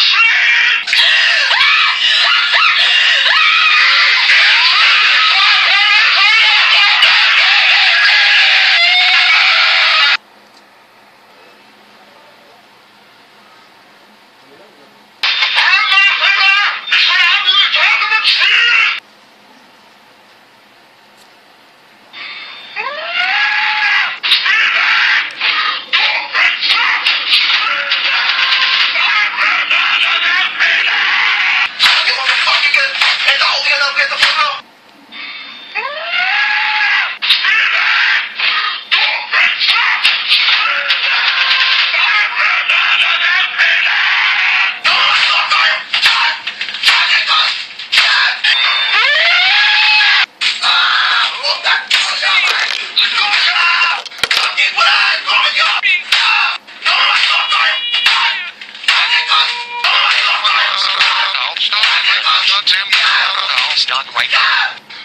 Ashley! Stop right now.